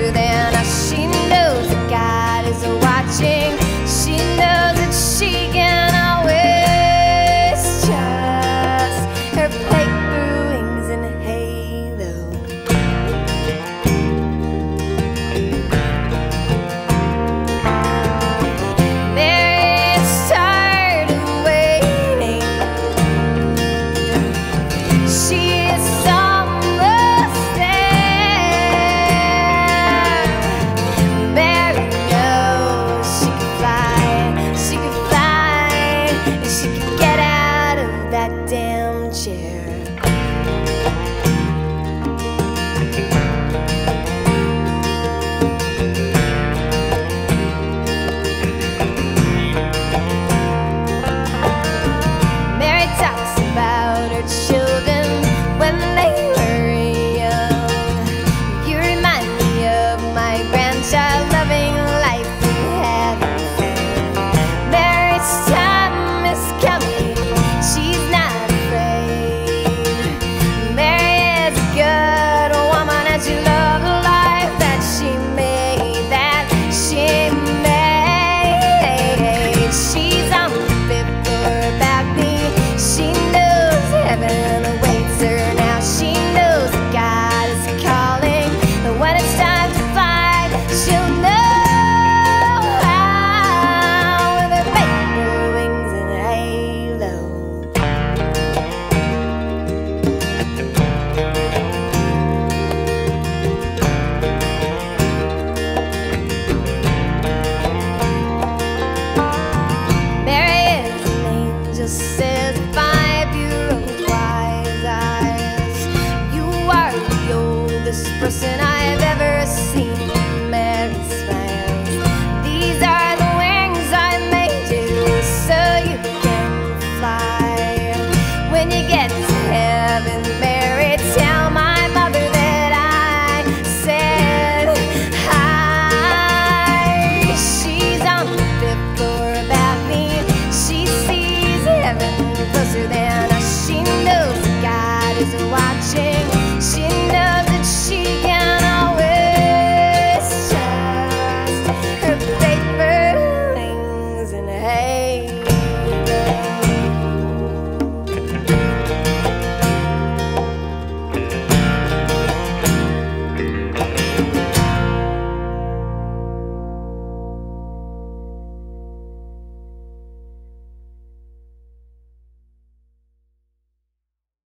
Suzanne, she knows that God is watching.